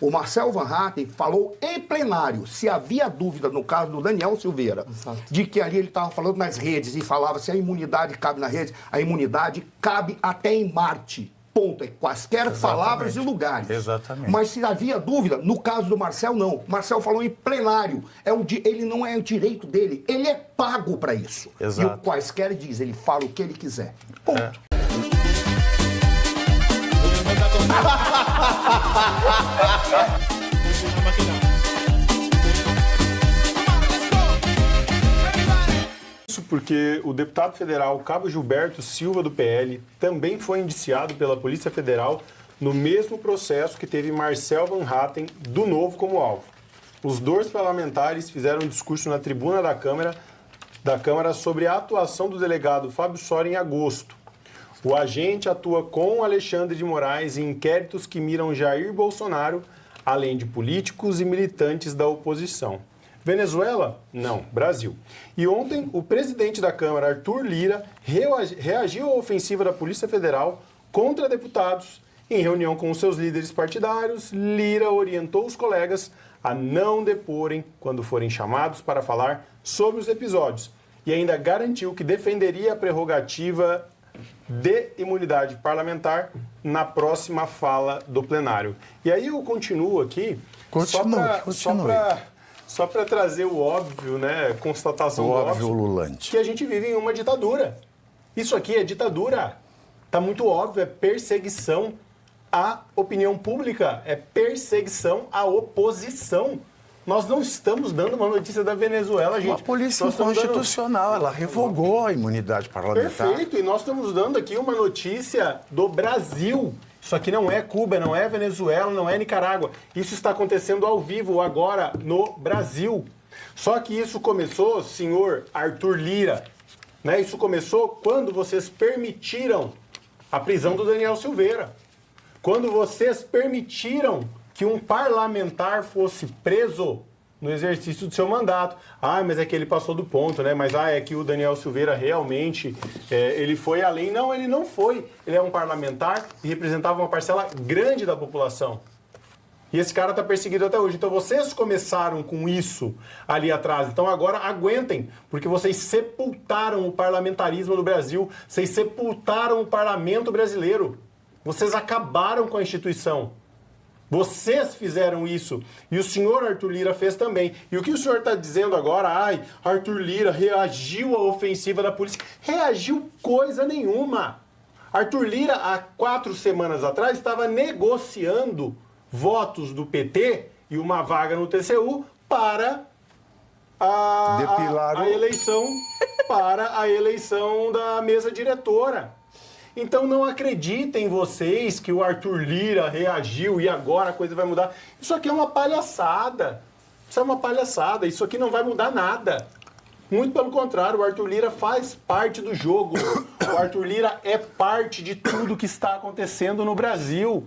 O Marcel Van Hatten falou em plenário, se havia dúvida no caso do Daniel Silveira, Exato. de que ali ele estava falando nas redes e falava se a imunidade cabe na rede, a imunidade cabe até em Marte. Ponto. É quaisquer Exatamente. palavras e lugares. Exatamente. Mas se havia dúvida, no caso do Marcel, não. Marcel falou em plenário. É o di- ele não é o direito dele, ele é pago para isso. Exato. E o quaisquer diz, ele fala o que ele quiser. Ponto. Isso porque o deputado federal Cabo Gilberto Silva, do PL, também foi indiciado pela Polícia Federal no mesmo processo que teve Marcel Van Hatten, do Novo, como alvo. Os dois parlamentares fizeram um discurso na tribuna da Câmara, da Câmara sobre a atuação do delegado Fábio Sora em agosto. O agente atua com Alexandre de Moraes em inquéritos que miram Jair Bolsonaro, além de políticos e militantes da oposição. Venezuela? Não, Brasil. E ontem, o presidente da Câmara, Arthur Lira, reagi- reagiu à ofensiva da Polícia Federal contra deputados. Em reunião com seus líderes partidários, Lira orientou os colegas a não deporem quando forem chamados para falar sobre os episódios e ainda garantiu que defenderia a prerrogativa de imunidade parlamentar na próxima fala do plenário. E aí eu continuo aqui Continue, só continue. para só para trazer o óbvio, né, constatação O do óbvio ululante. que a gente vive em uma ditadura. Isso aqui é ditadura. Tá muito óbvio, é perseguição à opinião pública, é perseguição à oposição. Nós não estamos dando uma notícia da Venezuela, gente. A polícia estamos dando- inconstitucional, ela revogou a imunidade parlamentar. Perfeito, e nós estamos dando aqui uma notícia do Brasil. Isso aqui não é Cuba, não é Venezuela, não é Nicarágua. Isso está acontecendo ao vivo agora no Brasil. Só que isso começou, senhor Arthur Lira, né? Isso começou quando vocês permitiram a prisão do Daniel Silveira. Quando vocês permitiram que um parlamentar fosse preso no exercício do seu mandato. Ah, mas é que ele passou do ponto, né? Mas ah, é que o Daniel Silveira realmente é, ele foi além. Não, ele não foi. Ele é um parlamentar e representava uma parcela grande da população. E esse cara está perseguido até hoje. Então vocês começaram com isso ali atrás. Então agora aguentem, porque vocês sepultaram o parlamentarismo no Brasil, vocês sepultaram o parlamento brasileiro. Vocês acabaram com a instituição. Vocês fizeram isso. E o senhor Arthur Lira fez também. E o que o senhor está dizendo agora? Ai, Arthur Lira reagiu à ofensiva da polícia. Reagiu coisa nenhuma. Arthur Lira, há quatro semanas atrás, estava negociando votos do PT e uma vaga no TCU para a, a, a eleição para a eleição da mesa diretora. Então não acreditem vocês que o Arthur Lira reagiu e agora a coisa vai mudar. Isso aqui é uma palhaçada. Isso é uma palhaçada. Isso aqui não vai mudar nada. Muito pelo contrário, o Arthur Lira faz parte do jogo. O Arthur Lira é parte de tudo que está acontecendo no Brasil.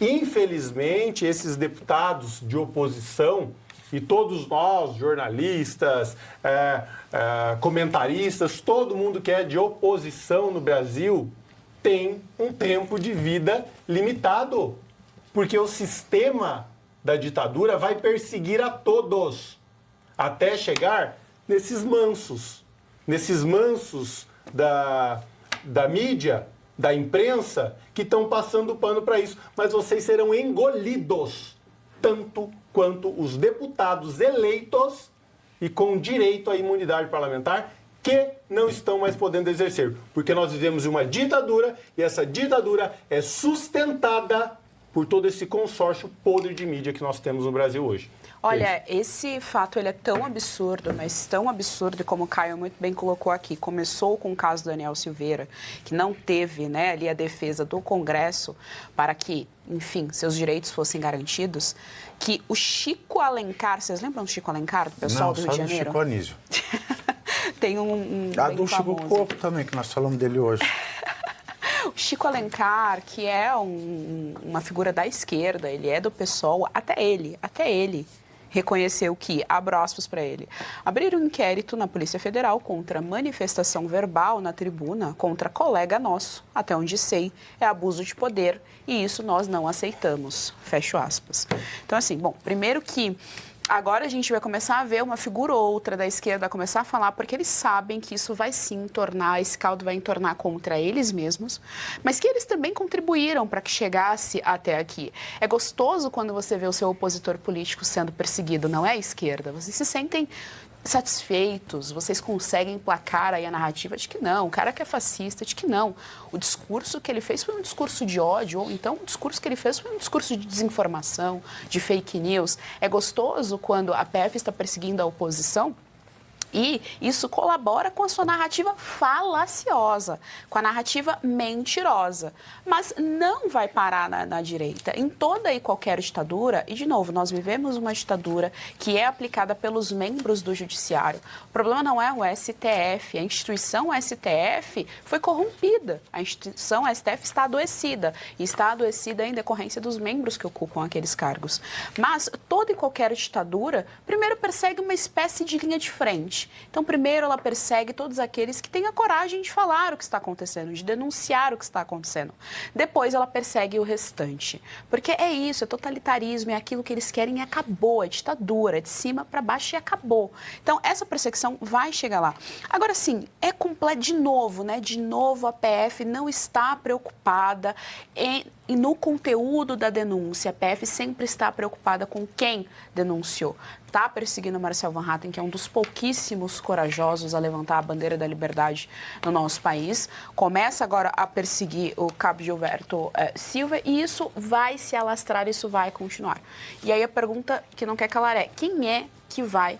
Infelizmente, esses deputados de oposição e todos nós, jornalistas, é, é, comentaristas, todo mundo que é de oposição no Brasil, tem um tempo de vida limitado. Porque o sistema da ditadura vai perseguir a todos até chegar nesses mansos, nesses mansos da, da mídia, da imprensa, que estão passando pano para isso. Mas vocês serão engolidos, tanto quanto os deputados eleitos e com direito à imunidade parlamentar que não estão mais podendo exercer. Porque nós vivemos uma ditadura e essa ditadura é sustentada por todo esse consórcio podre de mídia que nós temos no Brasil hoje. Olha, esse fato ele é tão absurdo, mas tão absurdo, e como o Caio muito bem colocou aqui, começou com o caso do Daniel Silveira, que não teve né, ali a defesa do Congresso para que, enfim, seus direitos fossem garantidos, que o Chico Alencar, vocês lembram do Chico Alencar, do pessoal Não, do Rio de do Janeiro? Chico Anísio. Tem um, um A do Chico famoso. Corpo também, que nós falamos dele hoje. O Chico Alencar, que é um- uma figura da esquerda, ele é do PSOL, até ele, até ele reconheceu que, abro aspas para ele, abrir um inquérito na Polícia Federal contra manifestação verbal na tribuna contra colega nosso, até onde sei, é abuso de poder e isso nós não aceitamos. Fecho aspas. Então, assim, bom, primeiro que agora a gente vai começar a ver uma figura ou outra da esquerda começar a falar, porque eles sabem que isso vai sim tornar, esse caldo vai entornar contra eles mesmos, mas que eles também contribuíram para que chegasse até aqui. É gostoso quando você vê o seu opositor político sendo perseguido, não é a esquerda. Vocês se sentem satisfeitos? Vocês conseguem placar aí a narrativa de que não, o cara que é fascista, de que não. O discurso que ele fez foi um discurso de ódio, ou então o discurso que ele fez foi um discurso de desinformação, de fake news. É gostoso quando a PF está perseguindo a oposição e isso colabora com a sua narrativa falaciosa, com a narrativa mentirosa. Mas não vai parar na, na, direita. Em toda e qualquer ditadura, e de novo, nós vivemos uma ditadura que é aplicada pelos membros do judiciário. O problema não é o STF. A instituição STF foi corrompida. A instituição STF está adoecida. E está adoecida em decorrência dos membros que ocupam aqueles cargos. Mas toda e qualquer ditadura, primeiro persegue uma espécie de linha de frente. Então, primeiro, ela persegue todos aqueles que têm a coragem de falar o que está acontecendo, de denunciar o que está acontecendo. Depois, ela persegue o restante. Porque é isso, é totalitarismo, é aquilo que eles querem e acabou, é ditadura, é de cima para baixo e acabou. Então, essa perseguição vai chegar lá. Agora, sim, é completo, de novo, né? De novo, a PF não está preocupada em e no conteúdo da denúncia, a PF sempre está preocupada com quem denunciou. Está perseguindo Marcel Van Hatten, que é um dos pouquíssimos corajosos a levantar a bandeira da liberdade no nosso país. Começa agora a perseguir o cabo Gilberto eh, Silva e isso vai se alastrar, isso vai continuar. E aí a pergunta que não quer calar é: quem é que vai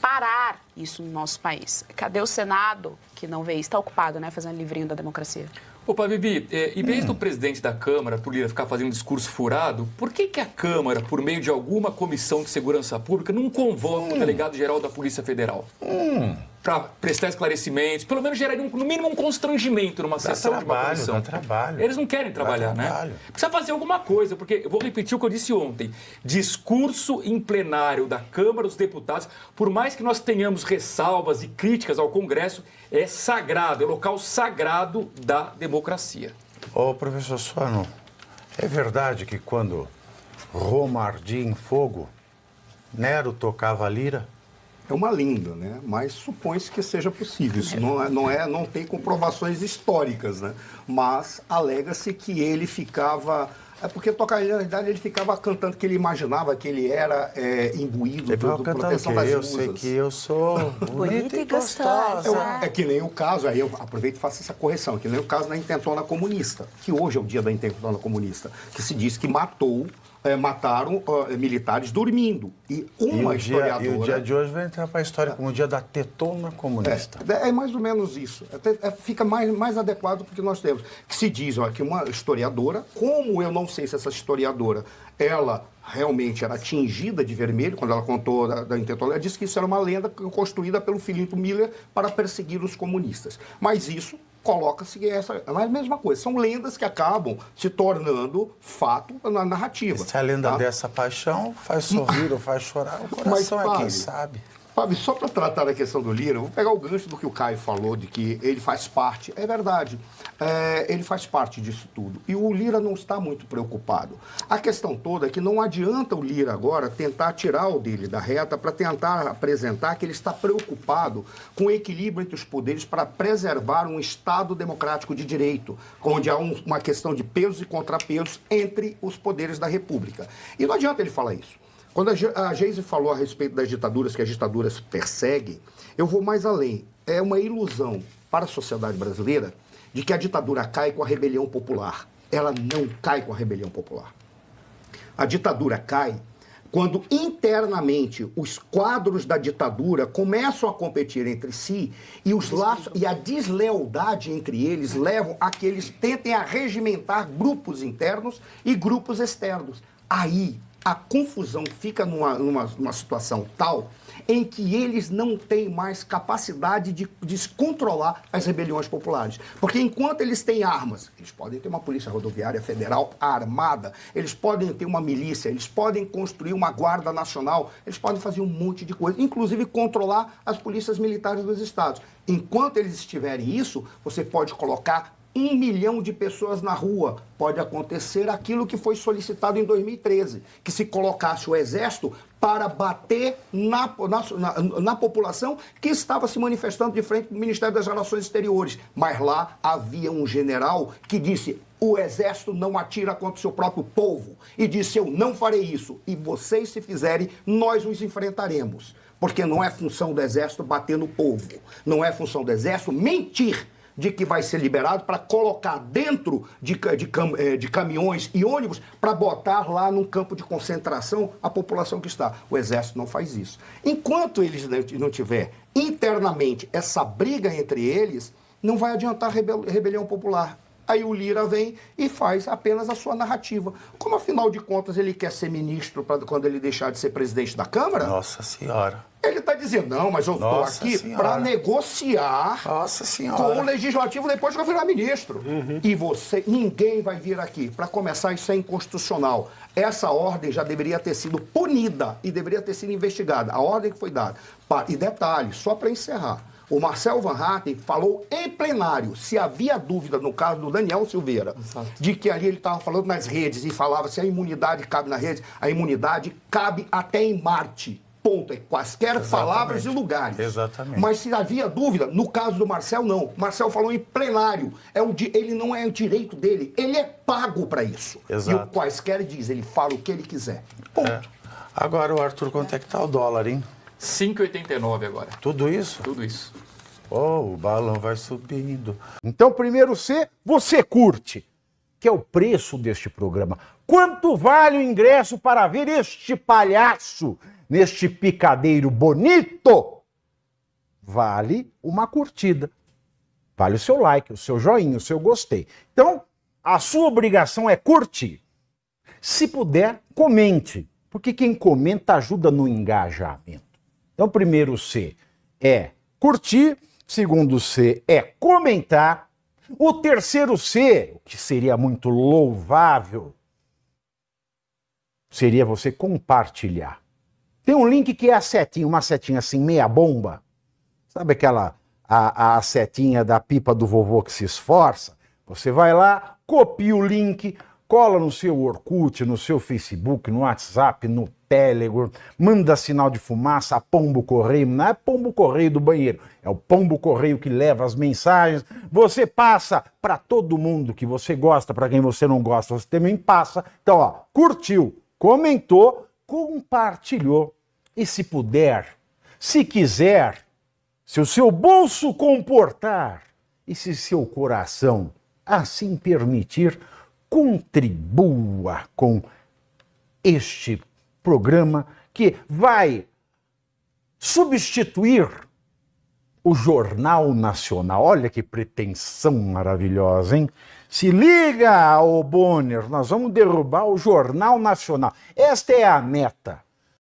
parar isso no nosso país? Cadê o Senado, que não vê? Está ocupado, né, fazendo livrinho da democracia. Opa, Bibi, é, em vez do presidente da Câmara, Tulira, ficar fazendo um discurso furado, por que, que a Câmara, por meio de alguma comissão de segurança pública, não convoca o delegado-geral da Polícia Federal? Para prestar esclarecimentos, pelo menos gerar no mínimo um constrangimento numa Dá sessão de uma trabalho, comissão. dá trabalho. Eles não querem trabalhar, né? trabalho. Precisa fazer alguma coisa, porque eu vou repetir o que eu disse ontem. Discurso em plenário da Câmara dos Deputados, por mais que nós tenhamos ressalvas e críticas ao Congresso, é sagrado, é local sagrado da democracia. Ô, professor Suano, é verdade que quando Roma ardia em fogo, Nero tocava a lira? É uma lenda, né? Mas supõe-se que seja possível. Isso não, é, não, é, não tem comprovações históricas, né? Mas alega-se que ele ficava. É porque tocar na realidade ele ficava cantando que ele imaginava que ele era é, imbuído Ele proteção das eu musas. sei que eu sou bonita e gostosa. É, é que nem o caso, aí eu aproveito e faço essa correção, que nem o caso da intentona comunista, que hoje é o dia da intentona comunista, que se diz que matou, é, mataram ó, militares dormindo. E E uma dia, historiadora... e o dia de hoje vai entrar para a história como o dia da tetona comunista. É, é mais ou menos isso. Até- é, fica mais, mais adequado porque nós temos. Que se diz ó, que uma historiadora, como eu não sei se essa historiadora, ela realmente era tingida de vermelho, quando ela contou da, da ela disse que isso era uma lenda construída pelo Filinto Miller para perseguir os comunistas. Mas isso coloca-se essa é a mesma coisa. São lendas que acabam se tornando fato na narrativa. Se a lenda tá? dessa paixão faz sorrir ou faz chorar, o coração é quem sabe. Fábio, só para tratar da questão do Lira, vou pegar o gancho do que o Caio falou, de que ele faz parte. É verdade, é, ele faz parte disso tudo. E o Lira não está muito preocupado. A questão toda é que não adianta o Lira agora tentar tirar o dele da reta para tentar apresentar que ele está preocupado com o equilíbrio entre os poderes para preservar um Estado democrático de direito, onde há um- uma questão de pesos e contrapesos entre os poderes da República. E não adianta ele falar isso. Quando a Ge- a Geise falou a respeito das ditaduras, que as ditaduras perseguem, eu vou mais além. É uma ilusão para a sociedade brasileira de que a ditadura cai com a rebelião popular. Ela não cai com a rebelião popular. A ditadura cai quando internamente os quadros da ditadura começam a competir entre si e os laços e a deslealdade entre eles levam a que eles tentem arregimentar grupos internos e grupos externos. Aí a confusão fica numa, numa, numa situação tal em que eles não têm mais capacidade de, de controlar as rebeliões populares. Porque enquanto eles têm armas, eles podem ter uma polícia rodoviária federal armada, eles podem ter uma milícia, eles podem construir uma guarda nacional, eles podem fazer um monte de coisa, inclusive controlar as polícias militares dos estados. Enquanto eles estiverem isso, você pode colocar um milhão de pessoas na rua. Pode acontecer aquilo que foi solicitado em 2013, que se colocasse o exército para bater na, na, na, população que estava se manifestando de frente do Ministério das Relações Exteriores. Mas lá havia um general que disse: o exército não atira contra o seu próprio povo. E disse: eu não farei isso. E vocês, se fizerem, nós os enfrentaremos. Porque não é função do exército bater no povo. Não é função do exército mentir de que vai ser liberado para colocar dentro de, de, eh, de caminhões e ônibus para botar lá num campo de concentração a população que está. O Exército não faz isso. Enquanto eles não tiver internamente essa briga entre eles, não vai adiantar rebel rebelião popular. Aí o Lira vem e faz apenas a sua narrativa. Como, afinal de contas, ele quer ser ministro para quando ele deixar de ser presidente da Câmara? Nossa Senhora. Ele está dizendo, não, mas eu estou aqui para negociar com o legislativo depois que eu virar ministro. Uhum. E você, ninguém vai vir aqui. Para começar, isso é inconstitucional. Essa ordem já deveria ter sido punida e deveria ter sido investigada. A ordem que foi dada. E detalhe, só para encerrar. O Marcel Van Hatten falou em plenário, se havia dúvida no caso do Daniel Silveira, Exato. de que ali ele estava falando nas redes e falava se a imunidade cabe na rede, a imunidade cabe até em Marte ponto, é quaisquer Exatamente. palavras e lugares. Exatamente. Mas se havia dúvida, no caso do Marcel, não. Marcel falou em plenário. É o, ele não é o direito dele, ele é pago para isso. Exato. E o quaisquer diz, ele fala o que ele quiser. Ponto. É. Agora, o Arthur, quanto é que tá o dólar, hein? 5,89 agora. Tudo isso? Tudo isso. Oh, o balão vai subindo. Então, primeiro C, você curte, que é o preço deste programa. Quanto vale o ingresso para ver este palhaço neste picadeiro bonito, vale uma curtida. Vale o seu like, o seu joinha, o seu gostei. Então, a sua obrigação é curtir. Se puder, comente, porque quem comenta ajuda no engajamento. Então, primeiro C é curtir, segundo C é comentar, o terceiro C, o que seria muito louvável, seria você compartilhar. Tem um link que é a setinha, uma setinha assim, meia bomba. Sabe aquela a, a setinha da pipa do vovô que se esforça? Você vai lá, copia o link, cola no seu Orkut, no seu Facebook, no WhatsApp, no Telegram, manda sinal de fumaça, pombo correio, não é pombo correio do banheiro, é o pombo correio que leva as mensagens. Você passa para todo mundo que você gosta, para quem você não gosta, você também passa. Então, ó, curtiu, comentou, compartilhou. E se puder, se quiser, se o seu bolso comportar e se seu coração assim permitir, contribua com este programa que vai substituir o Jornal Nacional. Olha que pretensão maravilhosa, hein? Se liga, ô Bonner, nós vamos derrubar o Jornal Nacional. Esta é a meta